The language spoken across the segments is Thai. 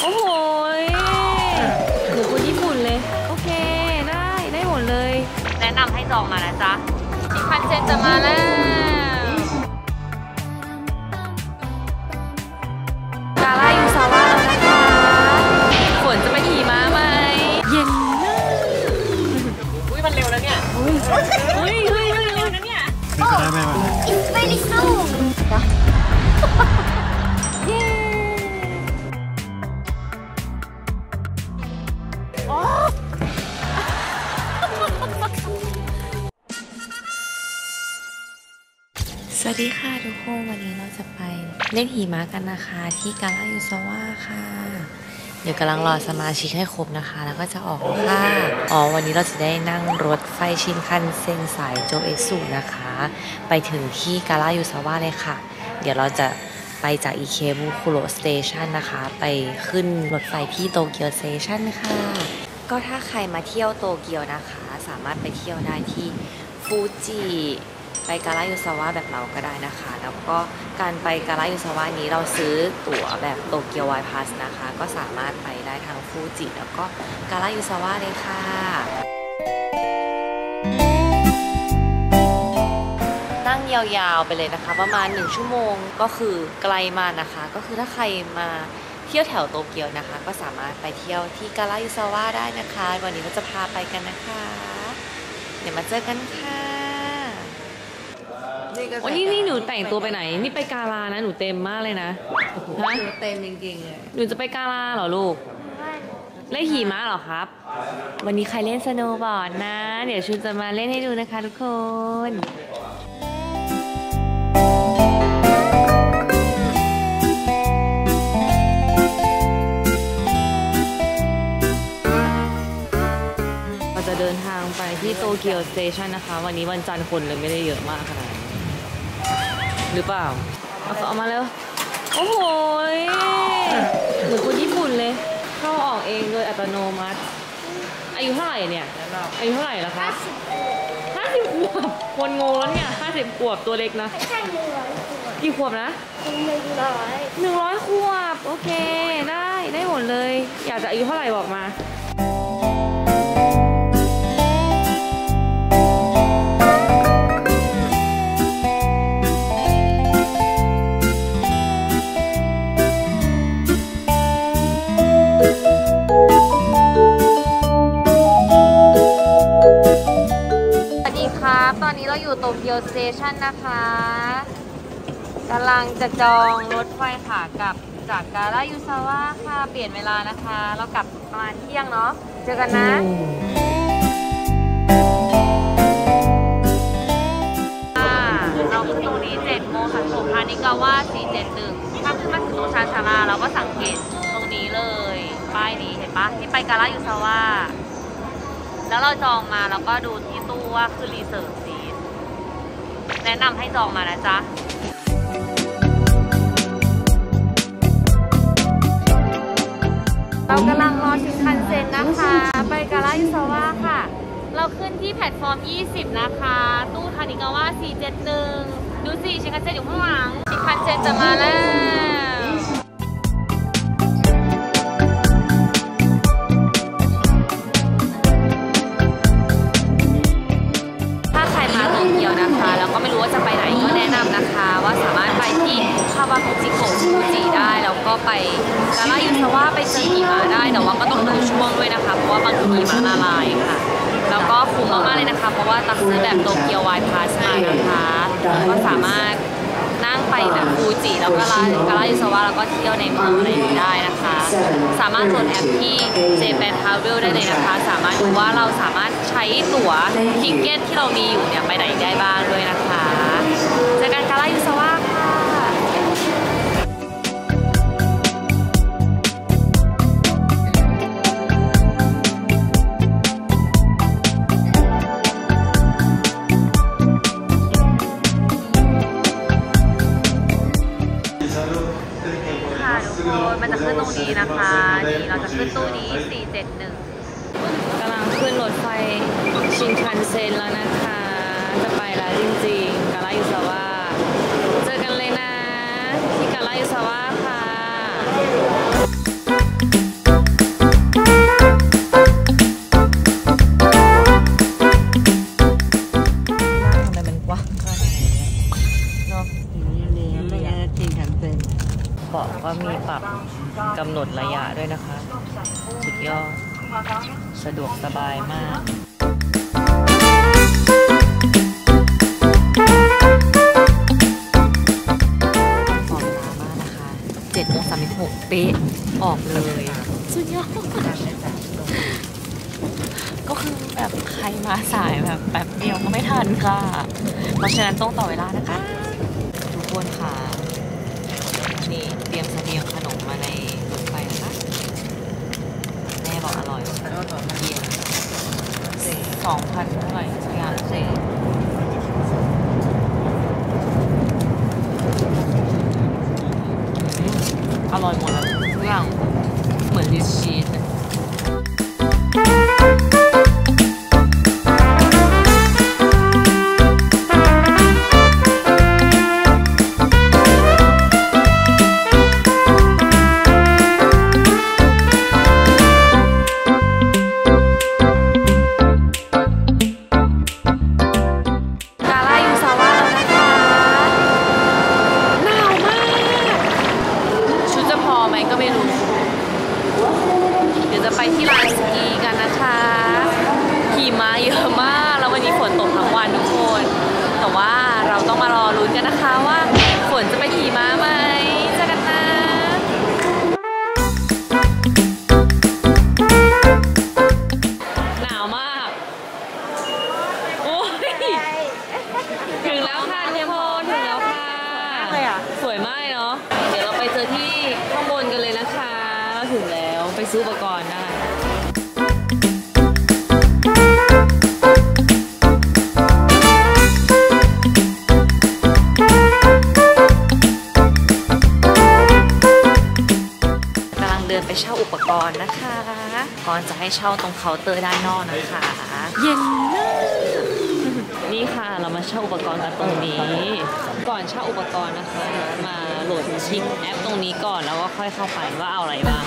โอ้โหยหนูคนญี่ปุ่นเลย โอเค ได้ได้หมดเลย แนะนำให้จองมานะจ๊ะชิคันเซ็นจะมาแล้วกาลายูซาว่าแล้วนะคะ ฝนจะไม่หิมะไหม เย็นมากอุ้ยมันเร็วแล้วเนี่ยเฮ้ยเฮ้ยเฮ้ยเร็วนะเนี่ยได้ไหมวะ It's very soon. วัสดีค่ะทุกคน วันนี้เราจะไปเล่นหิมะกันนะคะ ที่กาลายูซาวะค่ะ เดี๋ยวกำลังรอสมาชิกให้ครบนะคะ แล้วก็จะออกค่ะ อ๋อ วันนี้เราจะได้นั่งรถไฟชินคันเซ็นสายโจเอสุนะคะ ไปถึงที่กาลายูซาวะเลยค่ะ เดี๋ยวเราจะไปจากอิเคบุคุโร station นะคะ ไปขึ้นรถไฟที่โตเกียว station ค่ะ ก็ถ้าใครมาเที่ยวโตเกียวนะคะ สามารถไปเที่ยวได้ที่ฟูจิ ไปกาลายุซาวะแบบเราก็ได้นะคะ แล้วก็การไปกาลายุซาวะนี้เราซื้อตั๋วแบบโตเกียวไวพาสนะคะ ก็สามารถไปได้ทางฟูจิแล้วก็กาลายุซาวะเลยค่ะนั่งยาวๆไปเลยนะคะ ประมาณ 1 ชั่วโมงก็คือไกลมากนะคะ ก็คือถ้าใครมาเที่ยวแถวโตเกียวนะคะ ก็สามารถไปเที่ยวที่กาลายุซาวะได้นะคะ วันนี้เราจะพาไปกันนะคะ เดี๋ยวมาเจอกันค่ะ วันนี้นี่หนูแต่งตัวไปไหน นี่ไปกาลานะ หนูเต็มมากเลยนะฮะเต็มจริงๆเลย หนูจะไปกาลาเหรอลูกเล่นหิมะเหรอครับ วันนี้ใครเล่นสโนว์บอร์ดนะ เดี๋ยวชุนจะมาเล่นให้ดูนะคะทุกคนเราจะเดินทางไปที่โตเกียวสเตชันนะคะ วันนี้วันจันทร์คนเลยไม่ได้เยอะมากขนาดนั้น หรือเปล่าเอาเอามาแล้วโอ้โหยเหมือนคนญี่ปุ่นเลย เข้าออกเองโดยอัตโนมัติ อายุเท่าไหร่เนี่ย อายุเท่าไหร่แล้วคะห้าสิบขวบคนงงแล้วเนี่ยห้าสิบขวบตัวเล็กนะไม่ใช่หนึ่งร้อยขวดกี่ขวบนะหนึ่งร้อยหนึ่งร้อยขวบ โอเค ได้ได้หมดเลย อยากจะอายุเท่าไหร่บอกมา อยู่โตเกียวสเตชันนะคะกำลังจะจองรถไฟขากลับจากกาลายูซาวะค่ะ เปลี่ยนเวลานะคะ เรากลับประมาณเที่ยงเนาะ เจอกันนะอ่าเราขึ้นตรงนี้7โมงค่ะสุพานิกาวะ471 ถ้าขึ้นมาถึงตรงชานชาลาเราก็สังเกตตรงนี้เลย ป้ายนี้เห็นปะที่ไปกาลายูซาวะแล้วเราจองมาแล้วก็ดูที่ตู้ว่าคือ reserve แนะนำให้จองมานะจ๊ะเรากำลังรอชินคันเซ็นนะคะ ไปกาลายูซาวะค่ะ เราขึ้นที่แพลตฟอร์ม 20 นะคะ ตู้ทานิกาวะ471 ดูสิชินคันเซ็นอยู่ข้างหลัง ชินคันเซ็นจะมาแล้ว กุจิโกะฟูจิได้ แล้วก็ไปกาลายุซาวะไปเจอหิมะได้แต่ว่าก็ต้องดูช่วงด้วยนะคะ เพราะว่าบางทีหิมะละลายค่ะ แล้วก็คุ้มมากๆเลยนะคะ เพราะว่าตักซื้อแบบโตเกียวไวพาสมานะคะ ก็สามารถนั่งไปแบบฟูจิแล้วก็ลากาลายุซาวะแล้วก็เที่ยวในเมืองอะไรอย่างนี้ได้นะคะ สามารถโหลดแอปที่ Japan Travel ได้เลยนะคะ สามารถดูว่าเราสามารถใช้ตั๋วทิกเก็ตที่เรามีอยู่เนี่ยไปไหนได้บ้างด้วยนะคะเจอกันกาลายุซาวะ กำลังขึ้นรถไฟชินคันเซ็นแล้วนะคะ จะไปแล้วจริงๆกาลาอุสาวาเจอกันเลยนะ ที่กาลาอุสาวาค่ะเบาะก็มีปรับกำหนดระยะด้วยนะคะ สุดยอด สะดวกสบายมากขอเวลามากนะคะ7โมง36เป๊ะออกเลยสุดยอดก็คือแบบใครมาสายแบบแบบเดียวก็ไม่ทันค่ะ เพราะฉะนั้นต้องต่อเวลานะคะ ทุกคนค่ะ นี่เตรียมเสบียงขนมมาในรถไฟนะคะแม่บอกอร่อยเยี่ยม สองพันเท่าไหร่ เช่าอุปกรณ์นะคะ ก่อนจะให้เช่าตรงเคาน์เตอร์ด้านนอกนะคะ เย็นมากนี่ค่ะเรามาเช่าอุปกรณ์กันตรงนี้ ก่อนเช่าอุปกรณ์นะคะ มาโหลดชิปแอปตรงนี้ก่อนแล้วก็ค่อยเข้าไปว่าเอาอะไรบ้าง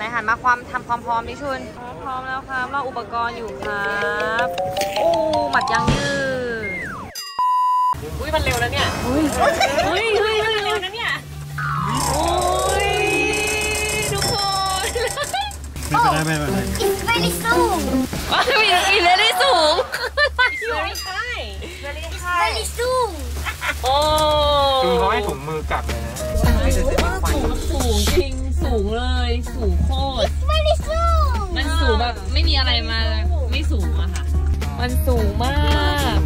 นายหันมาความทำความพร้อมดิชุนพร้อมแล้วครับเราอุปกรณ์อยู่ครับโอ้หมัดยางยืดอุ้ยมันเร็วแล้วเนี่ยเฮ้ยเฮ้ยเฮ้ยเฮ้ยเร็วนะเนี่ยโอ้ยทุกคนไม่เป็นไรไม่เป็นไร It's very soon ว้าวมีอีเลได้สูง very high very very soon โอ้คือเขาให้ถุงมือกลับเลยนะสูงสูงจริง สูงเลย สูงโคตร very soon มันสูงแบบไม่มีอะไรมาไม่สูงอะค่ะ มันสูงมาก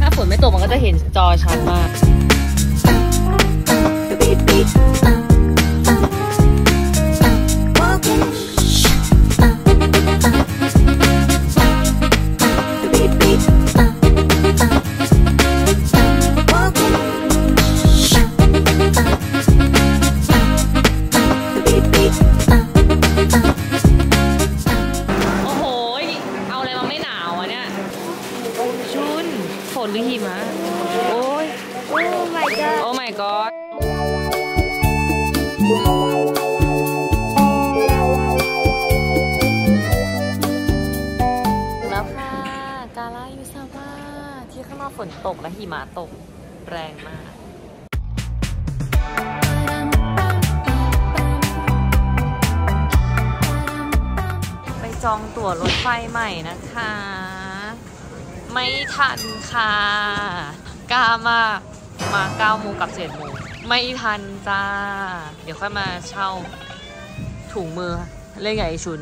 ถ้าฝนไม่ตกมันก็จะเห็นจอชัดมาก หมะตกแรงมากไปจองตั๋วรถไฟใหม่นะคะ ไม่ทันค่ะกล้ามากมา9โมงกับ7โมงไม่ทันจ้า เดี๋ยวค่อยมาเช่าถุงมือเล่นกับไอชุน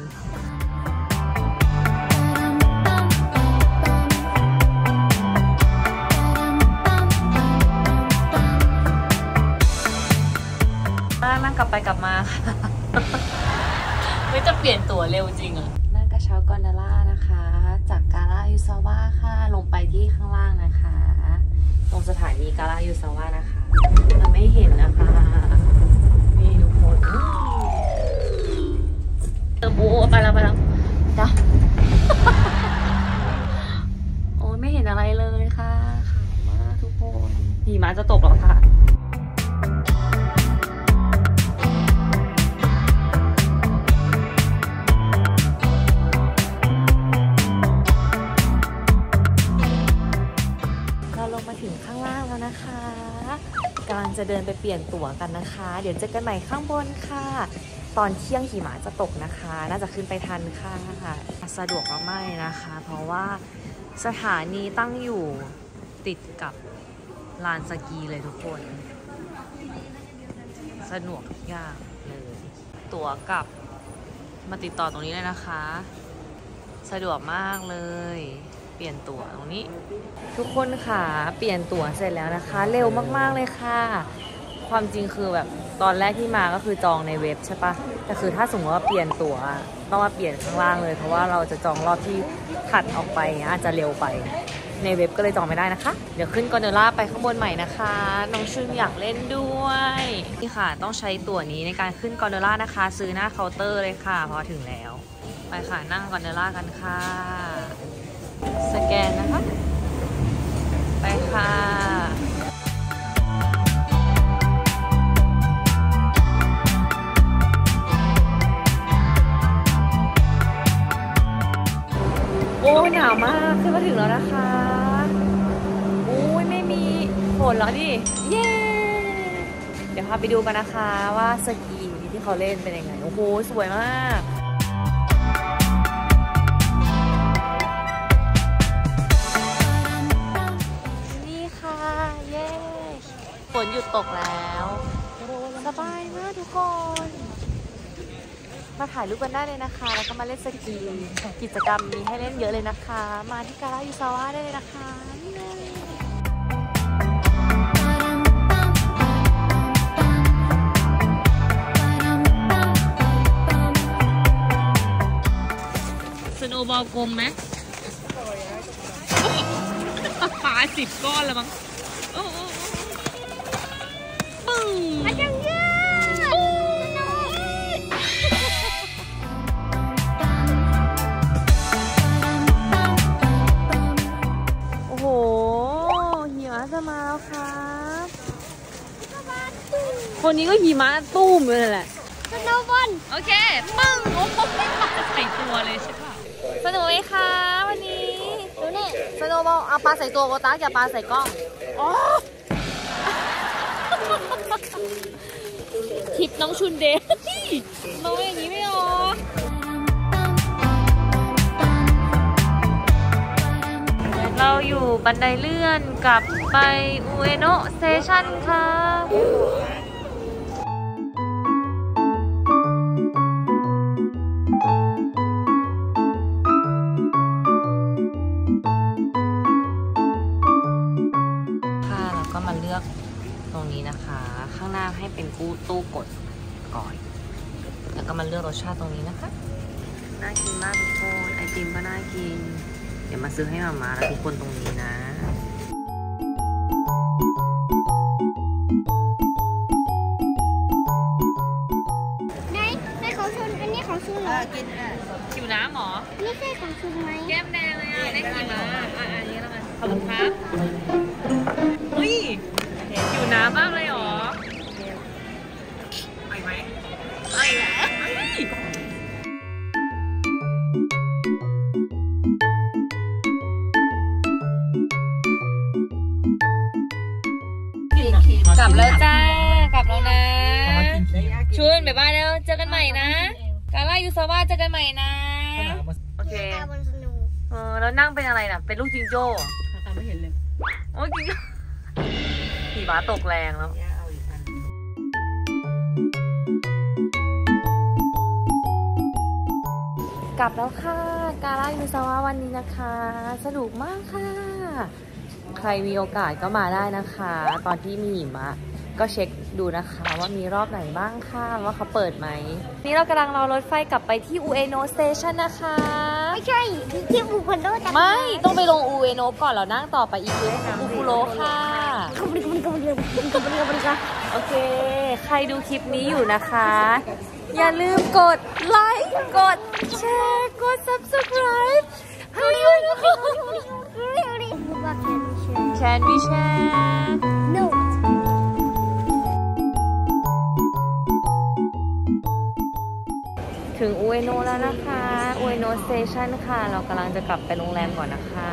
กลับไปกลับมาค่ะไม่จะเปลี่ยนตั๋วเร็วจริงอะนั่งกระเช้ากอนดาล่านะคะ จากกาลายูซาวะค่ะ ลงไปที่ข้างล่างนะคะ ตรงสถานีกาลายูซาวะนะคะมันไม่เห็นนะคะ นี่ทุกคนเออโบไปแล้วไปแล้วจ้ะโอ้ยไม่เห็นอะไรเลยค่ะขาวมากทุกคนหิมะจะตกแล้วค่ะ จะเดินไปเปลี่ยนตั๋วกันนะคะ เดี๋ยวเจอกันใหม่ข้างบนค่ะ ตอนเที่ยงหิมะจะตกนะคะ น่าจะขึ้นไปทันค่ะ สะดวกมากๆเลยนะคะ เพราะว่าสถานีตั้งอยู่ติดกับลานสกีเลยทุกคน สะดวกทุกอย่างเลย ตั๋วกับมาติดต่อตรงนี้เลยนะคะ สะดวกมากเลย เปลี่ยนตั๋วตรงนี้ ทุกคนค่ะเปลี่ยนตั๋วเสร็จแล้วนะคะ เร็วมากๆเลยค่ะ ความจริงคือแบบตอนแรกที่มาก็คือจองในเว็บใช่ปะแต่คือถ้าสมมติว่าเปลี่ยนตั๋วต้องมาเปลี่ยนข้างล่างเลย เพราะว่าเราจะจองรอบที่ถัดออกไปอาจจะเร็วไป ในเว็บก็เลยจองไม่ได้นะคะ เดี๋ยวขึ้นกอนโดล่าไปข้างบนใหม่นะคะ น้องชุนอยากเล่นด้วยนี่ค่ะ ต้องใช้ตั๋วนี้ในการขึ้นกอนโดล่านะคะ ซื้อหน้าเคาน์เตอร์เลยค่ะ พอถึงแล้ว ไปค่ะนั่งกอนโดล่ากันค่ะ สแกนนะคะ ไปค่ะโอ้ยหนาวมากขึ้นมาถึงแล้วนะคะโอ้ยไม่มีฝนแล้วดิเย้เดี๋ยวพาไปดูกันนะคะว่าสกีที่เขาเล่นเป็นยังไงโอ้โหสวยมาก ฝนหยุดตกแล้ว สบายมากทุกคน มาถ่ายรูปกันได้เลยนะคะ แล้วก็มาเล่นสกีกิจกรรมมีให้เล่นเยอะเลยนะคะ มาที่การายูซาวะได้เลยนะคะนี่เลยสโนบอลกลมไหมปลาสิบก้อนแล้วมั้ง โอ้ปึ้งอาจารย์ยืดโอ้โหหิมะจะมาแล้วครับ คนนี้ก็หิมะตุ้มเลยแหละสโนว์บอลโอเค ปึ้ง โอ้โหใส่ตัวเลยใช่ปะสนุกไหมคะวันนี้ ดูนี่สนุกบอลเอาปลาใส่ตัวโบตัสอย่าปลาใส่กล้อง อ๋อ ทิปน้องชุนเดย์น้องอย่างนี้ไม่ออกเราอยู่บันไดเลื่อนกลับไปอุเอโนะเซชันค่ะ ตู้กดก่อน แล้วก็มาเลือกรสชาติตรงนี้นะคะ น่ากินมากทุกคน ไอติมก็น่ากิน เดี๋ยวมาซื้อให้มามาแล้วทุกคนตรงนี้นะในในของชุนอันนี้ของชุนเหรอคิวน้ำหรอนี่ใช่ของชุนไหมแก้มแดงเลยอะ ได้กี่มาอะอันนี้แล้วกันขอบคุณครับเฮ้ยอยู่น้ำมากเลยเหรอ ยูซาว่าเจอกันใหม่นะ โอเคตาบนสโนว์เออแล้วนั่งเป็นอะไรน่ะ เป็นลูกจิงโจ้เหรอไม่เห็นเลย โอ้ยจิงโจ้หิมะตกแรงแล้วกลับแล้วค่ะ กาลายูซาวะวันนี้นะคะ สนุกมากค่ะ ใครมีโอกาสก็มาได้นะคะ ตอนที่มีหิมะ ก็เช็คดูนะคะว่ามีรอบไหนบ้างค่ะว่าเขาเปิดไหม นี่เรากำลังรอรถไฟกลับไปที่อุเอโนสเตชันนะคะ ไม่ใช่ที่บุคคลโดจังไม่ ต้องไปลงอูเอโนะก่อนแล้วนั่งต่อไปอีกคืออูคุโรค่ะกบริกบริกบริกบริกบริกบริกโอเค ใครดูคลิปนี้อยู่นะคะ อย่าลืมกดไลค์กดแชร์กด subscribe ให้ด้วยนะคะ Can we share No ถึงอุเอโนแล้วนะคะอุเอโนสเตชันค่ะ เรากำลังจะกลับไปโรงแรมก่อนนะคะ